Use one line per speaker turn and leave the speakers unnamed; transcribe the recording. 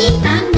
Bonita.